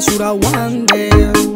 shoulda one day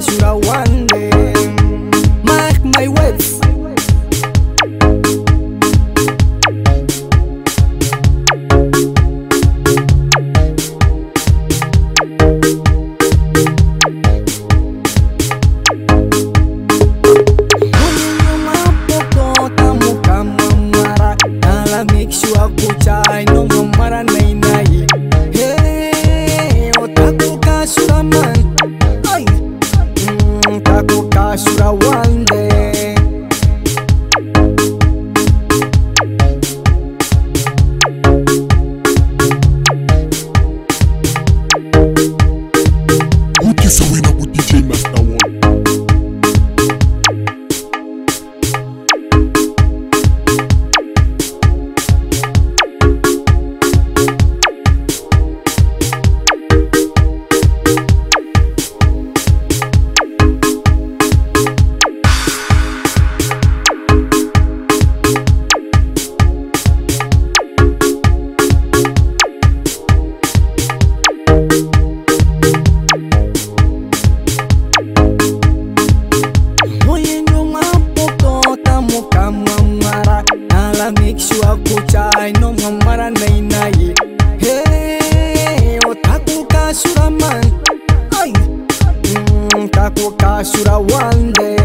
Sure, you know one day kukasura mani ai mm, kakukasura wande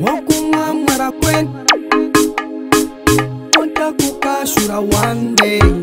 wokumwamwarakwen ontakukasura wande